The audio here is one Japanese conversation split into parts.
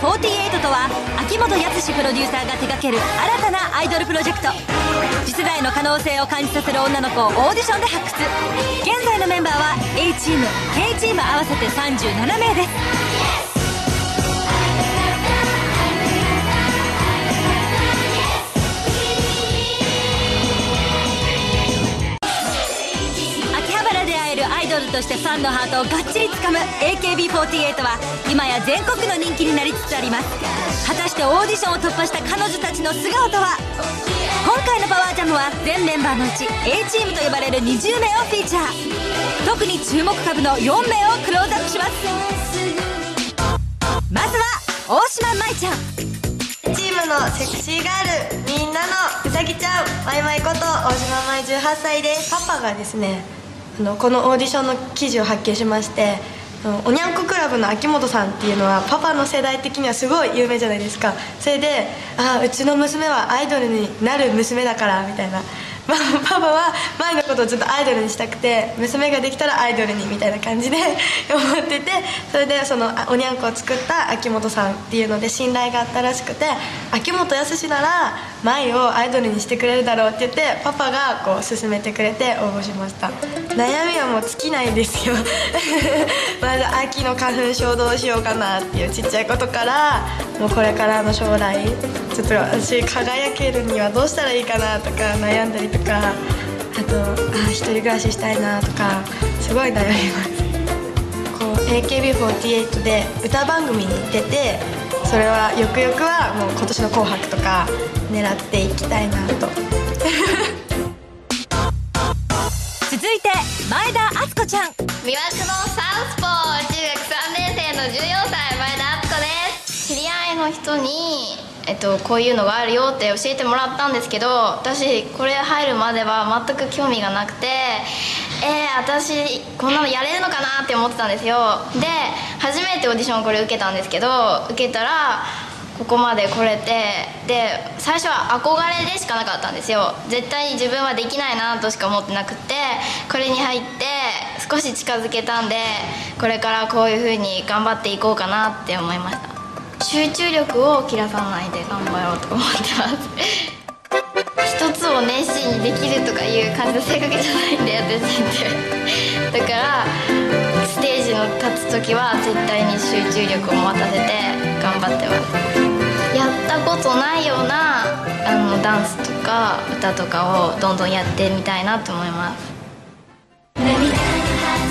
48とは秋元康プロデューサーが手掛ける新たなアイドルプロジェクト次世代の可能性を感じさせる女の子をオーディションで発掘現在のメンバーは A チーム K チーム合わせて37名ですとしてファンのハートをがっちりつかむ AKB48 は今や全国の人気になりつつあります。果たしてオーディションを突破した彼女たちの素顔とは？今回のパワージャムは全メンバーのうち A チームと呼ばれる20名をフィーチャー。特に注目株の4名をクローズアップします。まずは大島舞ちゃん。チームのセクシーガールみんなのうさぎちゃん。まいまいこと大島舞18歳です。パパがですねあのこのオーディションの記事を発見しましてあのおにゃんこクラブの秋元さんっていうのはパパの世代的にはすごい有名じゃないですか。それで「ああうちの娘はアイドルになる娘だから」みたいな。まあ、パパは前のことをずっとアイドルにしたくて娘ができたらアイドルにみたいな感じで 思っててそれでそのおにゃんこを作った秋元さんっていうので信頼があったらしくて秋元康なら舞をアイドルにしてくれるだろうって言ってパパがこう勧めてくれて応募しました。悩みはもう尽きないんですよ。まず秋の花粉症どうしようかなっていうちっちゃいことからもうこれからの将来ちょっと私輝けるにはどうしたらいいかなとか悩んだりとかあとあ一人暮らししたいなとかすごい悩みます。こう AKB48 で歌番組に出てそれはよくよくはもう今年の「紅白」とか狙っていきたいなといて前田敦子ちゃん。魅惑のサウスポー中学3年生の14歳前田敦子です。知り合いの人に、えっと、こういうのがあるよって教えてもらったんですけど私これ入るまでは全く興味がなくてえー、私こんなのやれるのかなって思ってたんですよ。で初めてオーディションこれ受けたんですけど受けたらここまで来れてで最初は憧れでしかなかったんですよ。絶対に自分はできないなとしか思ってなくてこれに入って少し近づけたんでこれからこういう風に頑張っていこうかなって思いました。集中力を切らさないで頑張ろうと思ってます。一つを熱心にできるとかいう感じの性格じゃないんで私ってだからステージの立つ時は絶対に集中力を持たせて頑張ってます。ったことないようなあのダンスとか歌とかをどんどんやってみたいなと思います。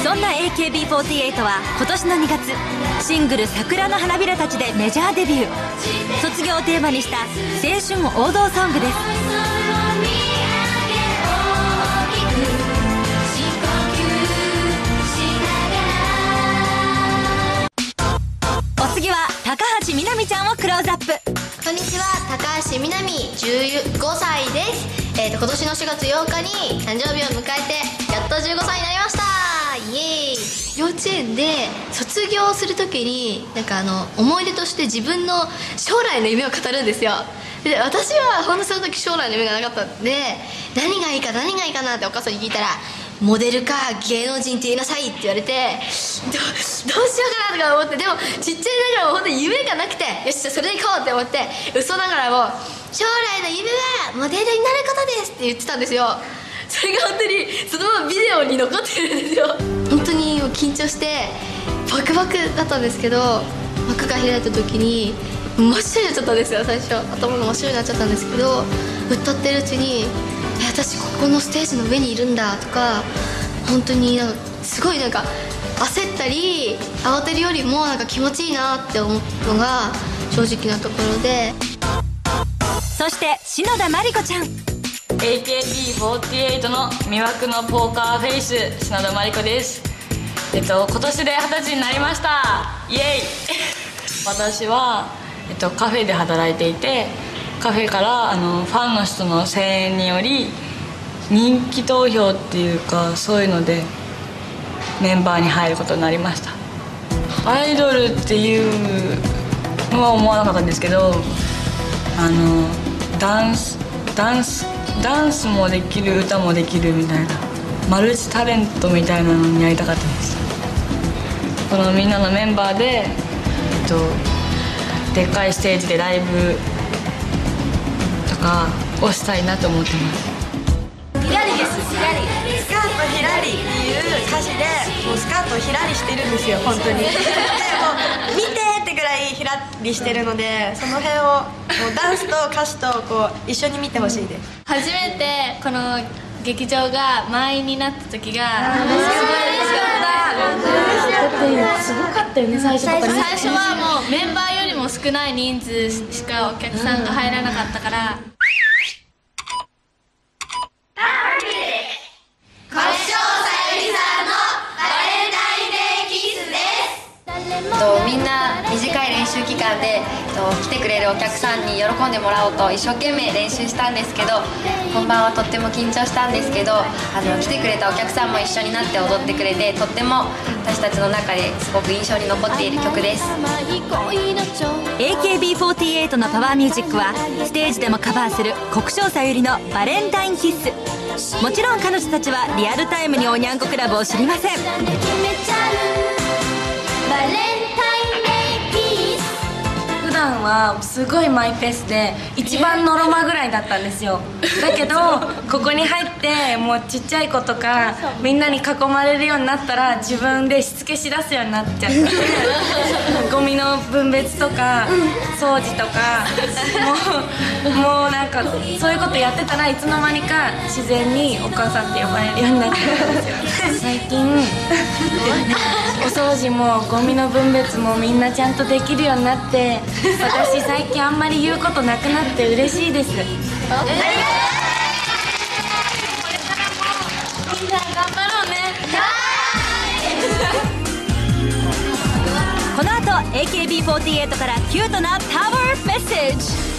そんな AKB48 は今年の2月シングル「桜の花びらたち」でメジャーデビュー。卒業をテーマにした青春王道ソングです。15歳です、えー、と今年の4月8日に誕生日を迎えてやっと15歳になりました。イエーイ。幼稚園で卒業する時になんかあの思い出として自分の将来の夢を語るんですよ。で私はほんとその時将来の夢がなかったんで何がいいか何がいいかなってお母さんに聞いたらモデルか芸能人って言いなさいって言われてどどうしようかなとか思ってでもちっちゃいながらも本当に夢がなくてよしじゃあそれで行こうって思って嘘ながらも将来の夢はモデルになることですって言ってたんですよ。それが本当にそのままビデオに残ってるんですよ。本当に緊張してバクバクだったんですけど幕が開いた時に真っ白になっちゃったんですよ最初。頭が真っ白になっちゃったんですけど歌ってるうちに「私ここのステージの上にいるんだ」とか本当になんかすごいなんか焦ったり慌てるよりもなんか気持ちいいなって思うのが正直なところで。そして篠田麻里子ちゃん。AKB48 の魅惑のポーカーフェイス篠田真理子です。えっと今年で二十歳になりました。イエイ。私は、えっと、カフェで働いていてカフェからあのファンの人の声援により人気投票っていうかそういうのでメンバーに入ることになりました。アイドルっていうのは思わなかったんですけどあのダンスダンスダンスもできる歌もできるみたいなマルチタレントみたいなのにやりたかったです。このみんなのメンバーで、えっと、でっかいステージでライブとかをしたいなと思ってます。ひらりですひらり。スカートひらりっていう歌詞でもうスカートひらりしてるんですよ本当に。でも見てってぐらいひらりしてるのでその辺をもうダンスと歌詞とこう一緒に見てほしいです。初めてこの劇場が満員になった時がすごい嬉しかった。すごかったよね最初とか最初はもうメンバーよりも少ない人数しかお客さんが入らなかったからとみんな短い練習期間でと来てくれるお客さんに喜んでもらおうと一生懸命練習したんですけど本番はとっても緊張したんですけどあの来てくれたお客さんも一緒になって踊ってくれてとっても私たちの中ですごく印象に残っている曲です。AKB48 のパワーミュージックはステージでもカバーする国生さゆりのバレンタインキッス。もちろん彼女たちはリアルタイムにおにゃんこクラブを知りません。はすごいマイペースで一番ノロマぐらいだったんですよ。だけどここに入ってもうちっちゃい子とかみんなに囲まれるようになったら自分でしつけしだすようになっちゃって ゴミの分別とか掃除とかもうもうなんかそういうことやってたらいつの間にか自然にお母さんって呼ばれるようになっちゃったんですよ。最近お掃除もゴミの分別もみんなちゃんとできるようになって私最近あんまり言うことなくなって嬉しいです。この後 AKB48 からキュートなパワーメッセージ